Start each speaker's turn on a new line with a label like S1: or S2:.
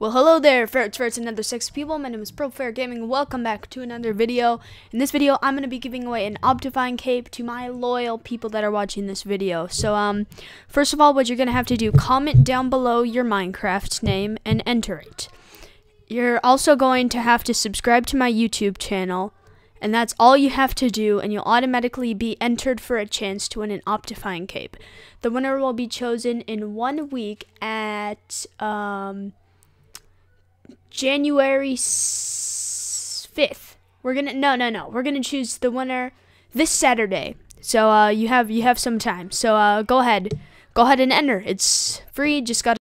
S1: Well, hello there, ferrets, ferrets, and other sexy people. My name is PurpleFerret Gaming. Welcome back to another video. In this video, I'm going to be giving away an Optifine cape to my loyal people that are watching this video. So, um, first of all, what you're going to have to do, comment down below your Minecraft name and enter it. You're also going to have to subscribe to my YouTube channel, and that's all you have to do, and you'll automatically be entered for a chance to win an Optifine cape. The winner will be chosen in one week at, um... January 5th. We're going to no, no, no. We're going to choose the winner this Saturday. So uh, you have you have some time. So uh, go ahead. Go ahead and enter. It's free. Just got